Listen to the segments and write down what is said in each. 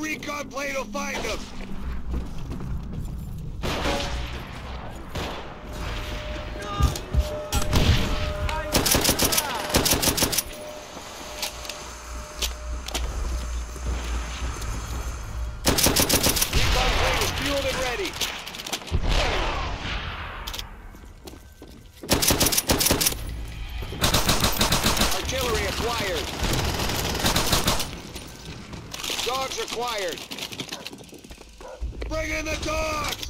recon plane will find them! Artillery acquired. Dogs required. Bring in the dogs!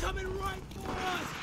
coming right for us!